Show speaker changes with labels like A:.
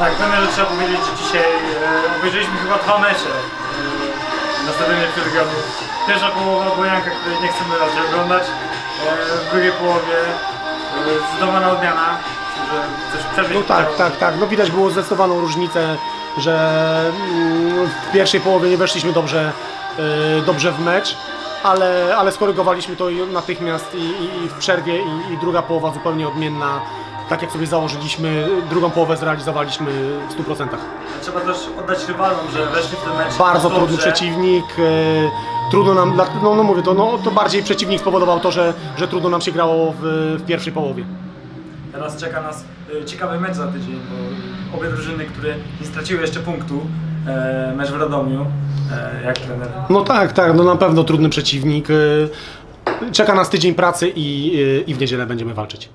A: Tak, trenerze trzeba powiedzieć, że dzisiaj e, obejrzeliśmy chyba dwa mecze e, na stadionie Pyrgonów. Pierwsza połowa Bojanka, której nie chcemy raczej oglądać. E, w drugiej połowie e, zdecydowana odmiana. Że coś
B: No tak, tak, tak. No widać było zdecydowaną różnicę, że mm, w pierwszej połowie nie weszliśmy dobrze, e, dobrze w mecz, ale, ale skorygowaliśmy to natychmiast i, i, i w przerwie i, i druga połowa zupełnie odmienna. Tak jak sobie założyliśmy, drugą połowę zrealizowaliśmy w 100%.
A: Trzeba też oddać rywalom, że weszli w ten mecz
B: Bardzo trudny przeciwnik. e, Trudno nam, no, no mówię to, no, to bardziej przeciwnik spowodował to, że, że trudno nam się grało w, w pierwszej połowie.
A: Teraz czeka nas e, ciekawy mecz za tydzień, bo obie drużyny, które nie straciły jeszcze punktu, e, mecz w Radomiu, e, jak trener
B: No tak, tak, no na pewno trudny przeciwnik. Czeka nas tydzień pracy i, i w niedzielę będziemy walczyć.